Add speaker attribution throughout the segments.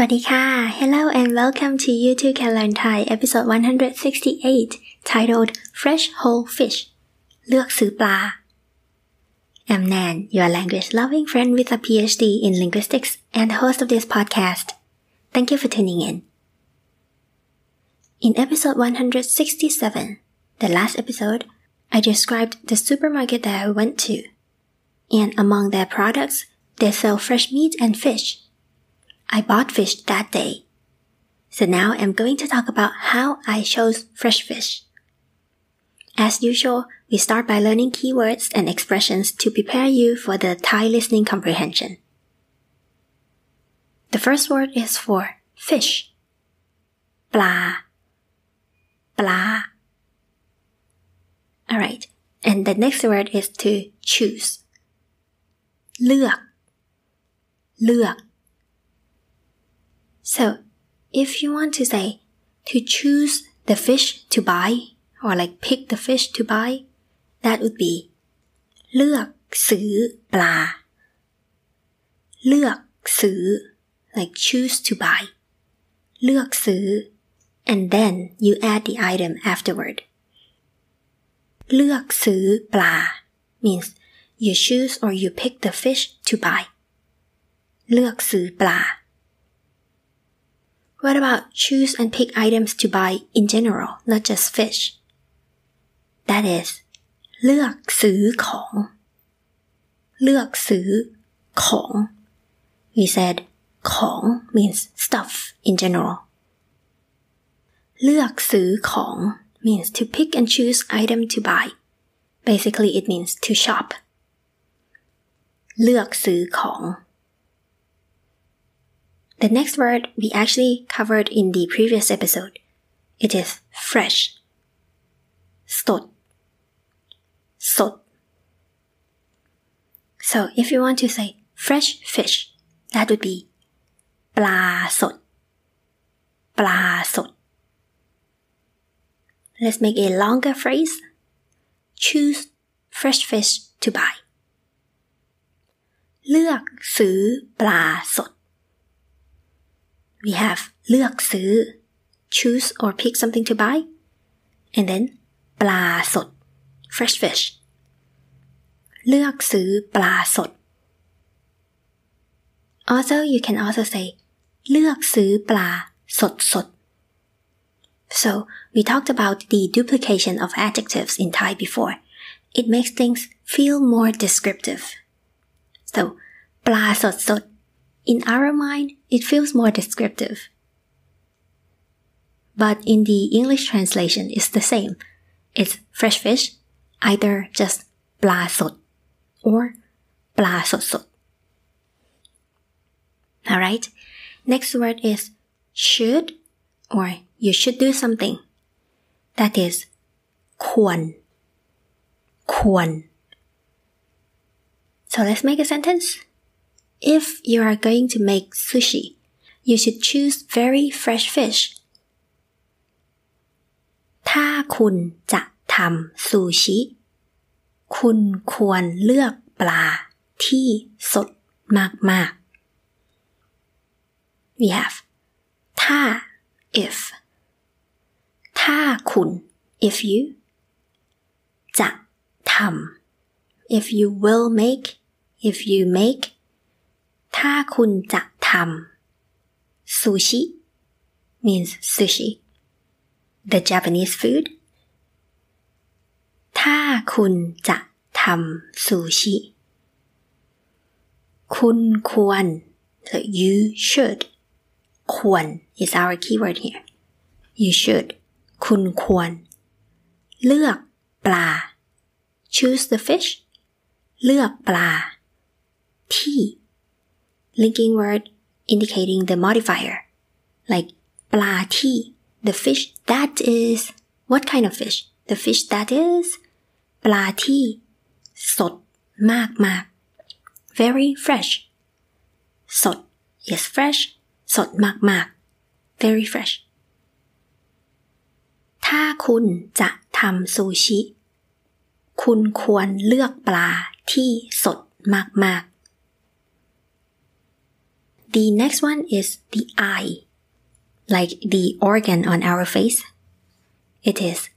Speaker 1: สวัสดีค่ะ Hello and welcome to You Too Can Learn Thai episode 168 titled Fresh Whole Fish เลือกซื้อปลา I'm Nan, your language loving friend with a PhD in linguistics and host of this podcast. Thank you for tuning in. In episode 167, the last episode, I described the supermarket that I went to. And among their products, they sell fresh meat and fish. I bought fish that day. So now I'm going to talk about how I chose fresh fish. As usual, we start by learning keywords and expressions to prepare you for the Thai listening comprehension. The first word is for fish. ปลา ปลา Alright, and the next word is to choose. เลือก เลือก so, if you want to say to choose the fish to buy or like pick the fish to buy, that would be เลือกซื้อปลา เลือกซื้อ like choose to buy เลือกซื้อ and then you add the item afterward เลือกซื้อปลา means you choose or you pick the fish to buy เลือกซื้อปลา what about choose and pick items to buy in general, not just fish? That is เลือกซื้อของ เลือกซื้อของ We said ของ means stuff in general เลือกซื้อของ means to pick and choose item to buy basically it means to shop เลือกซื้อของ the next word we actually covered in the previous episode. It is fresh. Stot. Sot. So if you want to say fresh fish, that would be ปลาสด ปลาสด Let's make a longer phrase. Choose fresh fish to buy. เลือกซื้อปลาสด we have เลือกซื้อ choose or pick something to buy and then ปลาสด fresh fish เลือกซื้อปลาสด also you can also say เลือกซื้อปลาสดสด so we talked about the duplication of adjectives in Thai before it makes things feel more descriptive so ปลาสดสด in our mind, it feels more descriptive. But in the English translation, it's the same. It's fresh fish, either just ปลาสด or ปลาสดสด Alright, next word is should or you should do something. That is ควรควร So let's make a sentence. If you are going to make sushi, you should choose very fresh fish. ถ้าคุณจะทำซูชิ คุณควรเลือกปลาที่สดมากๆ We have ถ้า if ถ้าคุณ if you จะทำ if you will make if you make ถ้าคุณจะทำ sushi means sushi the Japanese food ถ้าคุณจะทำซูชิ คุณควร so you should ควร is our keyword here you should คุณควร เลือกปลา choose the fish เลือกปลา ที่ linking word indicating the modifier, like ปลาที่ the fish that is what kind of fish the fish that is ปลาที่ สด มากมาก very fresh สด is fresh สดมากมาก very fresh ถ้าคุณจะทำซูชิ คุณควรเลือกปลาที่สดมากๆ The next one is the eye, like the organ on our face. It is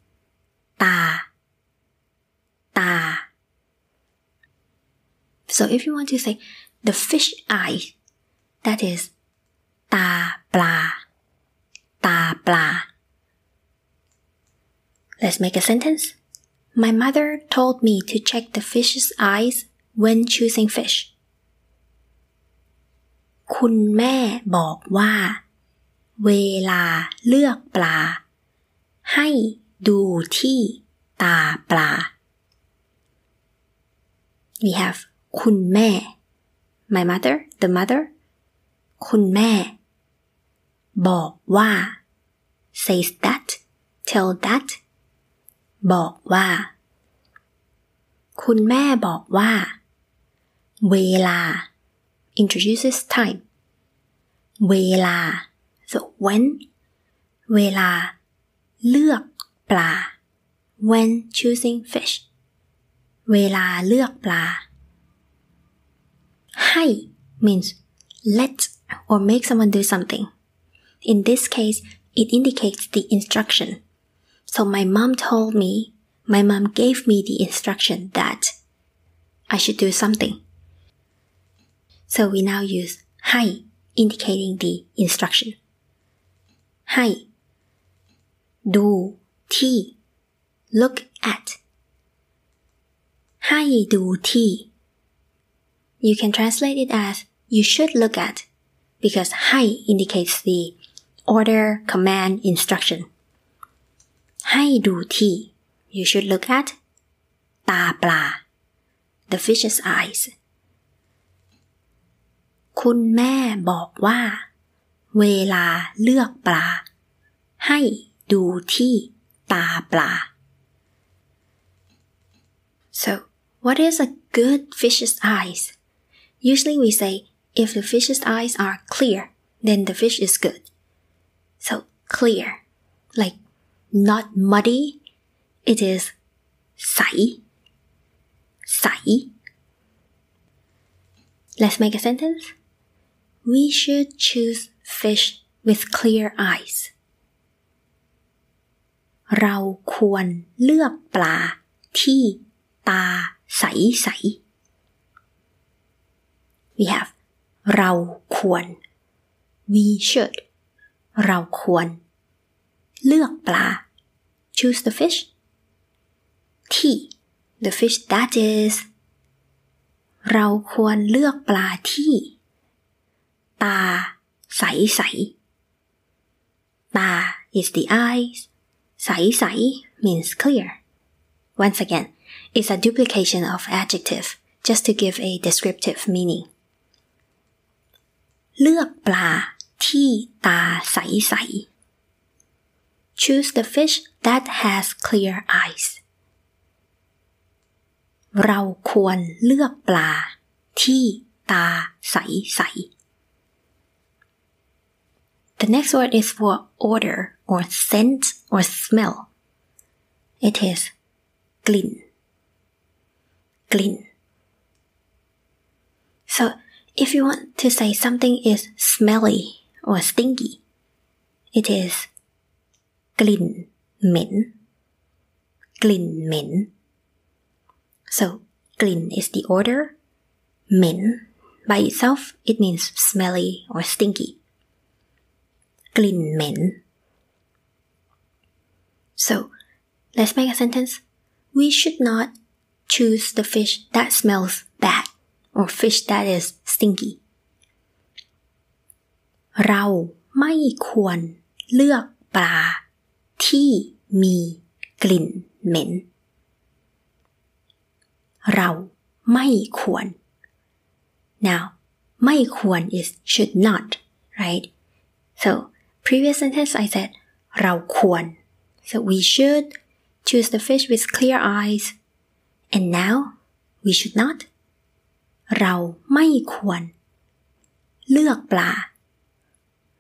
Speaker 1: ta, ta. So if you want to say the fish eye, that is ta bla, ta bla. Let's make a sentence. My mother told me to check the fish's eyes when choosing fish. คุณแม่บอกว่า เวลาเลือกปลา ให้ดูที่ตาปลา We have คุณแม่ my mother the mother คุณแม่ บอกว่า says that tell that บอกว่า คุณแม่บอกว่า เวลา introduces time เวลา so when เวลา เลือกปลา when choosing fish เวลาเลือกปลา ให้ means let or make someone do something in this case it indicates the instruction so my mom told me my mom gave me the instruction that I should do something so we now use hai indicating the instruction. Hai. Do ti. Look at. Hai do ti. You can translate it as you should look at because hai indicates the order, command, instruction. Hai do ti. You should look at ta bla, the fish's eyes. คุณแม่บอกว่า เวลาเลือกปลา ให้ดูที่ตาปลา so what is a good fish's eyes usually we say if the fish's eyes are clear then the fish is good so clear like not muddy it is ใส ใส let's make a sentence we should choose fish with clear eyes เราควรเลือกปลาที่ตาใสใส we have เราควร we should เราควร เลือกปลา choose the fish ที่ the fish that is เราควรเลือกปลาที่ ตาใสใส ตา is the eyes ใสใส means clear once again it's a duplication of adjective just to give a descriptive meaning เลือกปลาที่ตาใสใส choose the fish that has clear eyes เราควรเลือกปลาที่ตาใสใส the next word is for odor or scent or smell. It is glin. Glin. So if you want to say something is smelly or stinky, it is glin min. Glin min. So glin is the order. Min by itself, it means smelly or stinky. กลิ่นเหม็น so let's make a sentence we should not choose the fish that smells bad or fish that is stinky เราไม่ควรเลือกปลาที่มีกลิ่นเหม็น เราไม่ควร now ไม่ควร is should not right so previous sentence I said เราควร so we should choose the fish with clear eyes and now we should not เราไม่ควร เลือกปลา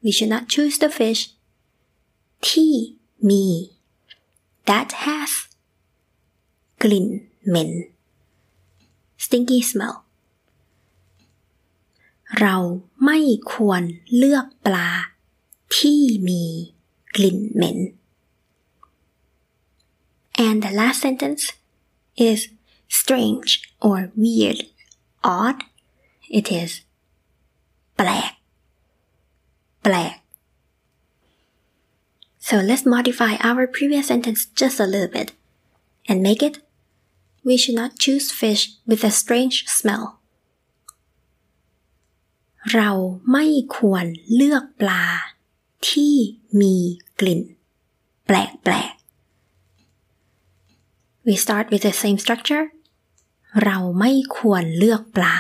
Speaker 1: we should not choose the fish ที่มี that has กลิ่นเหม็น stinky smell เราไม่ควรเลือกปลา ที่มีกลิ่นเหม็น and the last sentence is strange or weird odd it is แปลกแปลก so let's modify our previous sentence just a little bit and make it we should not choose fish with a strange smell เราไม่ควรเลือกปลา ที่มีกลิ่น แปลกแปลก We start with the same structure เราไม่ควรเลือกปลา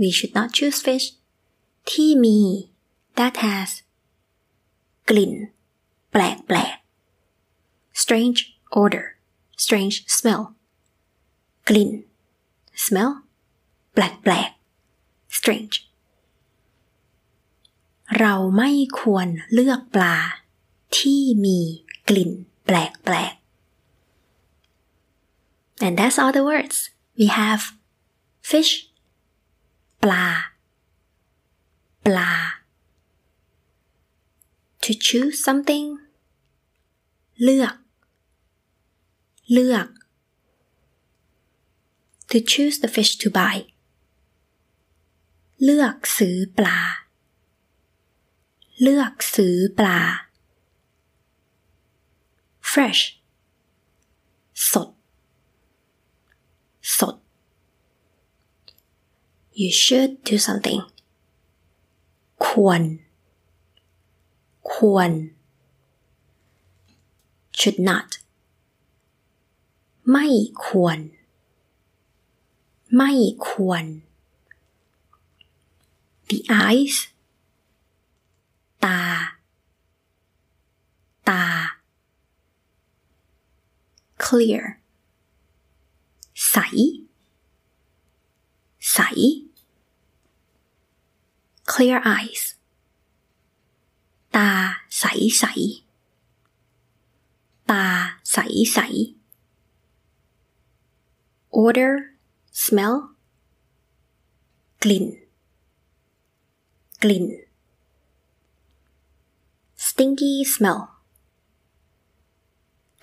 Speaker 1: We should not choose fish ที่มี that has กลิ่น แปลกแปลก strange odor strange smell กลิ่น smell แปลกแปลก strange เราไม่ควรเลือกปลา ที่มีกลิ่นแปลกแปลก and that's all the words we have fish ปลา ปลา to choose something เลือก เลือก to choose the fish to buy เลือกซื้อปลา เลือกซื้อปลา fresh สด สด you should do something ควร ควร should not ไม่ควร ไม่ควร the eyes ตา ตา clear ใส ใส clear eyes ตาใสใส ตาใสใส odor smell กลิ่น กลิ่น stinky smell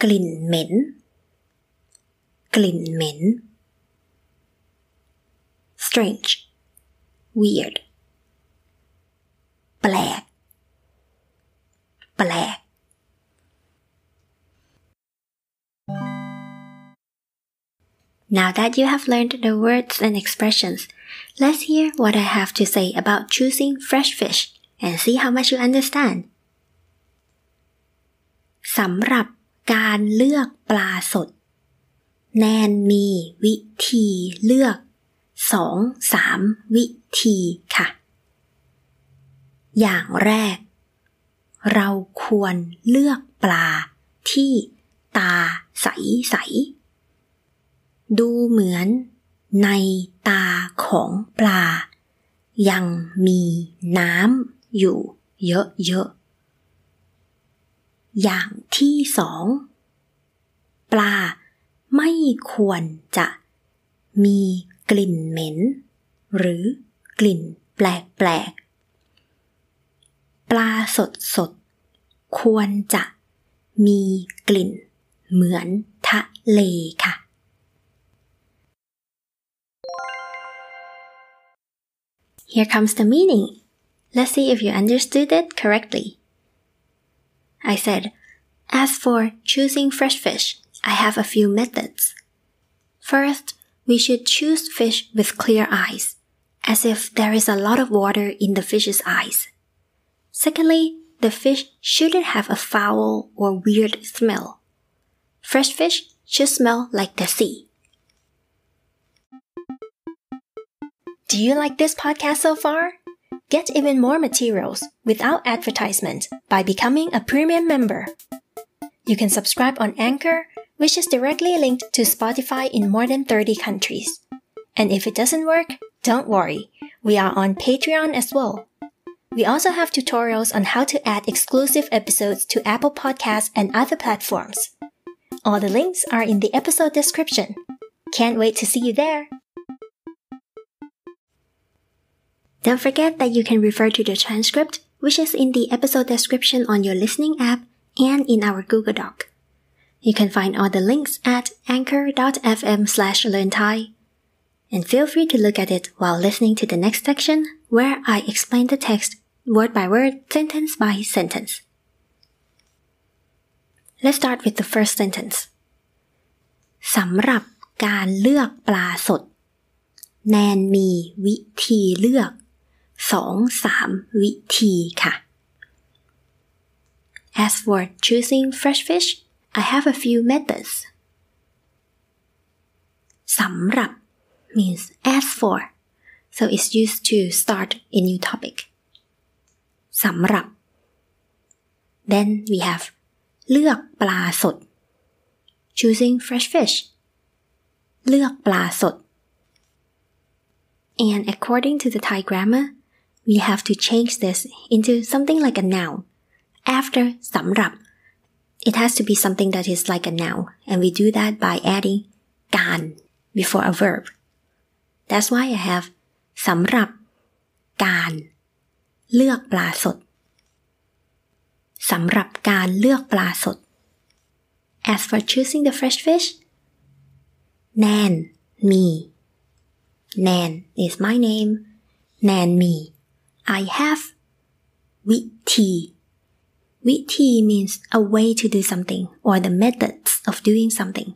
Speaker 1: กลิ่นเหม็น กลิ่นเหม็น strange weird แปลก แปลก Now that you have learned the words and expressions, let's hear what I have to say about choosing fresh fish and see how much you understand. สำหรับการเลือกปลาสด แนนมีวิธีเลือกสองสามวิธีค่ะ อย่างแรก เราควรเลือกปลาที่ตาใสใส ดูเหมือนในตาของปลา ยังมีน้ำอยู่เยอะๆ อย่างที่สองปลาไม่ควรจะมีกลิ่นเหม็น หรือกลิ่นแปลกๆ ปลาสดสดควรจะมีกลิ่นเหมือนทะเลค่ะ Here comes the meaning. Let's see if you understood it correctly. I said, as for choosing fresh fish, I have a few methods. First, we should choose fish with clear eyes, as if there is a lot of water in the fish's eyes. Secondly, the fish shouldn't have a foul or weird smell. Fresh fish should smell like the sea. Do you like this podcast so far? Get even more materials without advertisement by becoming a premium member. You can subscribe on Anchor, which is directly linked to Spotify in more than 30 countries. And if it doesn't work, don't worry. We are on Patreon as well. We also have tutorials on how to add exclusive episodes to Apple Podcasts and other platforms. All the links are in the episode description. Can't wait to see you there. Don't forget that you can refer to the transcript, which is in the episode description on your listening app and in our Google Doc. You can find all the links at anchor.fm slash learn Thai. And feel free to look at it while listening to the next section where I explain the text word by word, sentence by sentence. Let's start with the first sentence สำหรับการเลือกปลาสด แนนมีวิธีเลือก สองสามวิธีค่ะ As for choosing fresh fish I have a few methods สำหรับ means as for so it's used to start a new topic สำหรับ then we have เลือกปลาสด choosing fresh fish เลือกปลาสด and according to the Thai grammar we have to change this into something like a noun after สำหรับ it has to be something that is like a noun and we do that by adding การ before a verb that's why I have สำหรับ การ เลือกปลาสดสำหรับการเลือกปลาสด As for choosing the fresh fish แนนมีแนน is my name แนนมี I have วิธี วิธี means a way to do something or the methods of doing something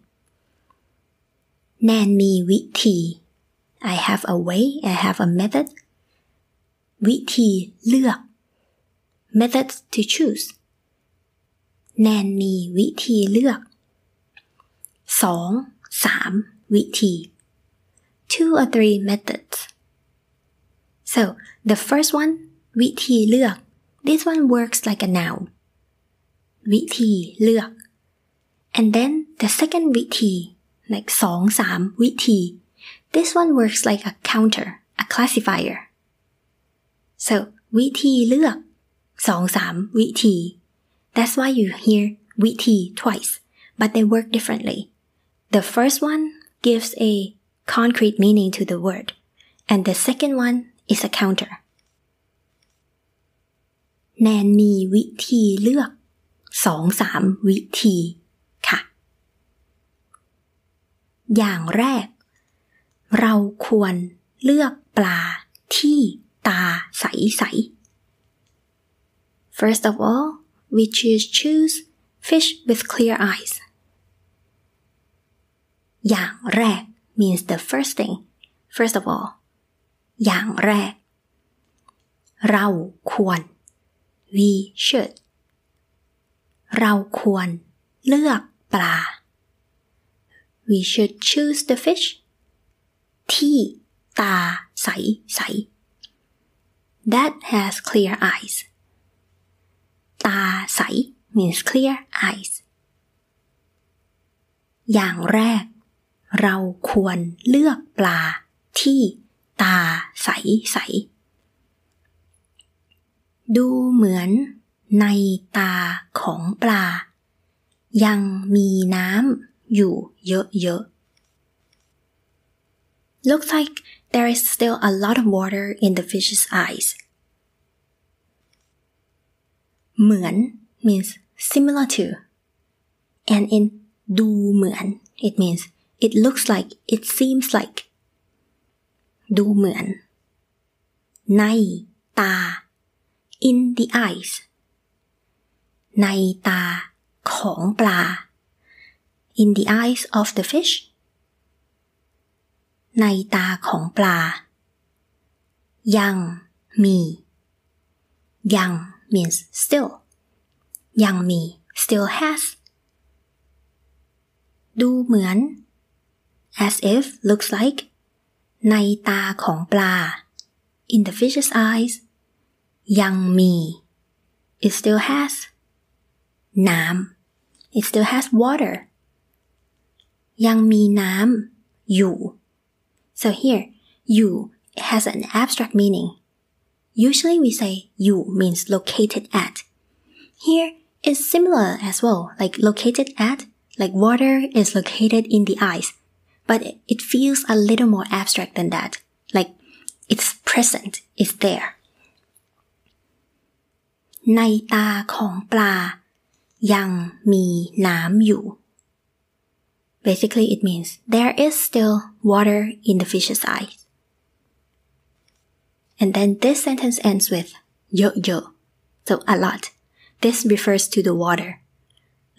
Speaker 1: แนนมีวิธี I have a way I have a method วิธีเลือก methods to choose แนนมีวิธีเลือก 2. 3. วิธี two or three methods so the first one วิธีเลือก this one works like a noun วิธีเลือก and then the second วิธี like 2 3 วิธี this one works like a counter a classifier so วิธีเลือกสองสามวิธี that's why you hear วิธี twice but they work differently the first one gives a concrete meaning to the word and the second one is a counter แนนมีวิธีเลือกสองสามวิธีค่ะ อย่างแรก เราควรเลือกปลาที่ตาใสๆ First of all, we choose choose fish with clear eyes. อย่างแรก means the first thing. First of all, อย่างแรก เราควร we should เราควรเลือกปลา we should choose the fish ที่ตาใสใส that has clear eyes ตาใส means clear eyes อย่างแรก เราควรเลือกปลาที่ ตาใสใส ดูเหมือนในตาของปลา ยังมีน้ำอยู่เยอะๆ Looks like there is still a lot of water in the fish's eyes. เหมือน means similar to and in ดูเหมือน it means it looks like it seems like ดูเหมือน ในตา in the eyes ในตาของปลา in the eyes of the fish ในตาของปลา ยังมี ยัง means still ยังมี still has ดูเหมือน as if looks like ในตาของปลา in the fish's eyes ยังมี it still has น้ำ it still has water ยังมีน้ำอยู่ so here you has an abstract meaning Usually we say you means located at. Here is similar as well, like located at, like water is located in the eyes, but it feels a little more abstract than that. Like it's present is there ในตาของปลายังมีน้ำอยู่ Basically it means there is still water in the fish's eyes and then this sentence ends with เยอะๆ so a lot this refers to the water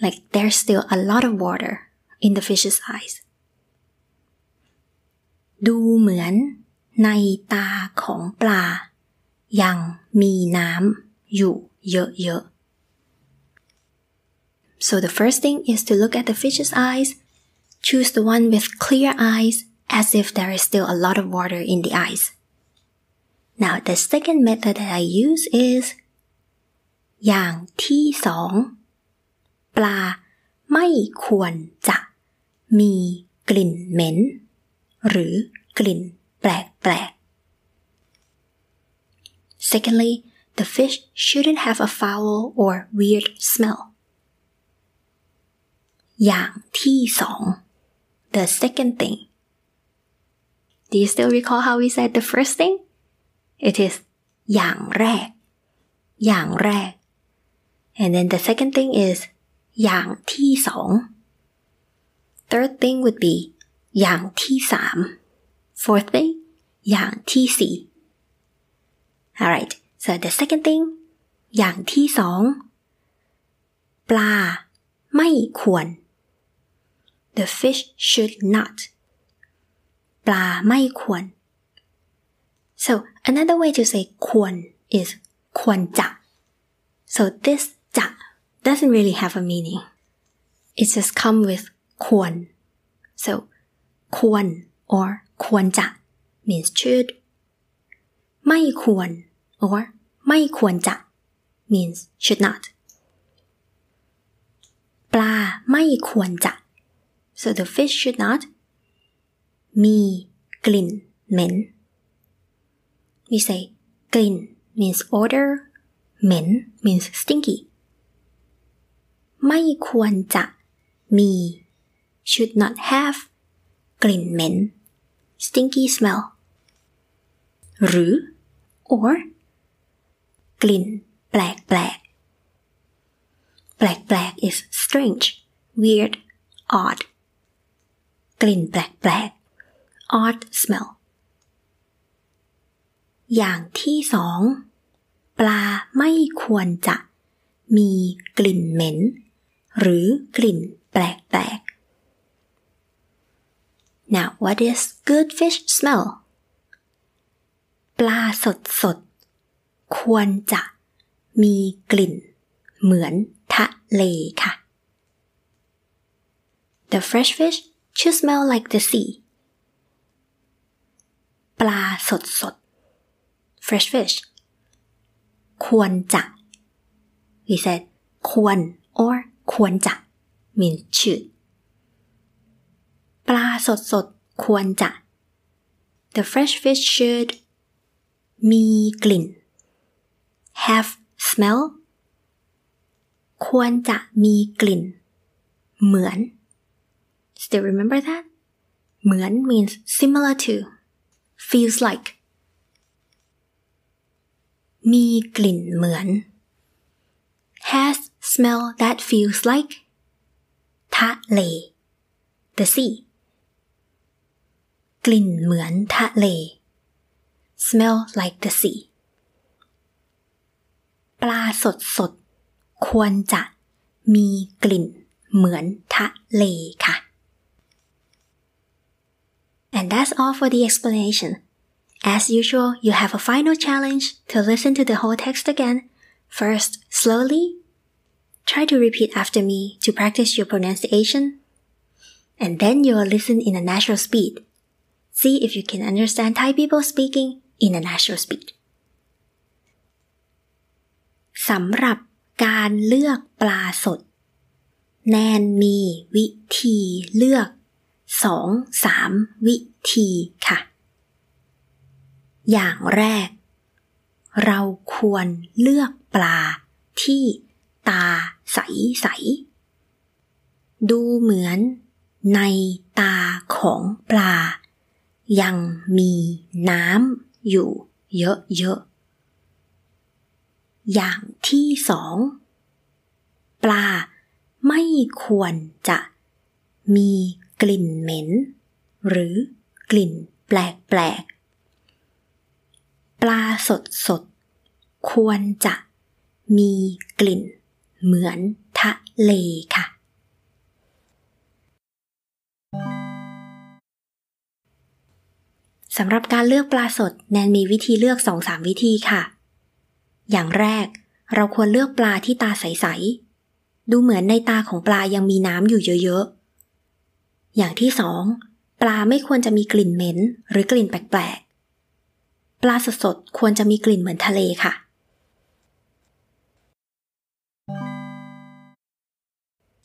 Speaker 1: like there's still a lot of water in the fish's eyes ดูเหมือนในตาของปลา ยังมีน้ำอยู่เยอะๆ so the first thing is to look at the fish's eyes choose the one with clear eyes as if there is still a lot of water in the eyes now the second method that I use is อย่างที่สองปลาไม่ควรจะมีกลิ่นเหม็น หรือกลิ่นแปลกๆ Secondly, the fish shouldn't have a foul or weird smell. อย่างที่สอง the second thing. Do you still recall how we said the first thing? It is อย่างแรก อย่างแรก and then the second thing is อย่างที่สอง third thing would be อย่างที่สาม fourth thing อย่างที่สี่ alright so the second thing อย่างที่สองปลาไม่ควร the fish should not ปลาไม่ควร so another way to say ควร is ควรจะ so this จะ doesn't really have a meaning it just come with ควร so ควร or ควรจะ means should ไม่ควร or ไม่ควรจะ means should not ปลาไม่ควรจะ so the fish should not มีกลิ่นเหม็น we say กลิ่น means odor เหม็น means stinky ไม่ควรจะมี should not have ก ลิ่นเหม็น stinky smell หรือ or กลิ่น แปลกแปลกแปลกแปลก is strange weird odd กลิ่นแปลกแปลก odd smell อย่างที่สอง ปลาไม่ควรจะมีกลิ่นเหม็น หรือกลิ่นแปลกแปลก Now what is good fish smell ปลาสดสดควรจะมีกลิ่นเหมือนทะเลค่ะ The fresh fish should smell like the sea ปลาสดสด fresh fish ควรจะ we said ควร or ควรจะ means should ปลาสดสดควรจะ the fresh fish should มีกลิ่น have smell ควรจะมีกลิ่น เหมือน still remember that เหมือน means similar to feels like มีกลิ่นเหมือน has smell that feels like ทะเล the sea กลิ่นเหมือนทะเล smell like the sea ปลาสดสดควรจะมีกลิ่นเหมือนทะเลค่ะ And that's all for the explanation. As usual, you have a final challenge to listen to the whole text again. First, slowly. Try to repeat after me to practice your pronunciation. And then you will listen in a natural speed. See if you can understand Thai people speaking in a natural speed. สำหรับการเลือกปลาสด แนนมีวิธีเลือกสองสามวิธีค่ะ อย่างแรก เราควรเลือกปลาที่ตาใสใส ดูเหมือนในตาของปลา ยังมีน้ำอยู่เยอะๆ อย่างที่สอง ปลาไม่ควรจะมีกลิ่นเหม็น หรือกลิ่นแปลกๆ ปลาสดสดควรจะมีกลิ่นเหมือนทะเลค่ะ สำหรับการเลือกปลาสดแนนมีวิธีเลือก 2-3 วิธีค่ะ อย่างแรกเราควรเลือกปลาที่ตาใส ๆ ดูเหมือนในตาของปลายังมีน้ำอยู่เยอะ ๆ อย่างที่สองปลาไม่ควรจะมีกลิ่นเหม็น หรือกลิ่นแปลก ๆ ปลาสดๆควรจะมีกลิ่นเหมือนทะเลค่ะ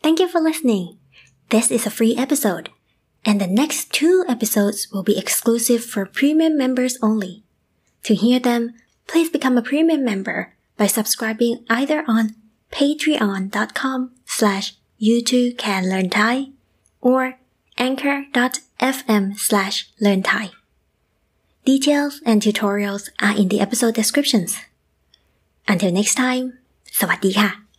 Speaker 1: Thank you for listening. This is a free episode, and the next two episodes will be exclusive for premium members only. To hear them, please become a premium member by subscribing either on patreon.com slash you can learn Thai or anchor.fm slash learn Thai. Details and tutorials are in the episode descriptions. Until next time, สวัสดีค่ะ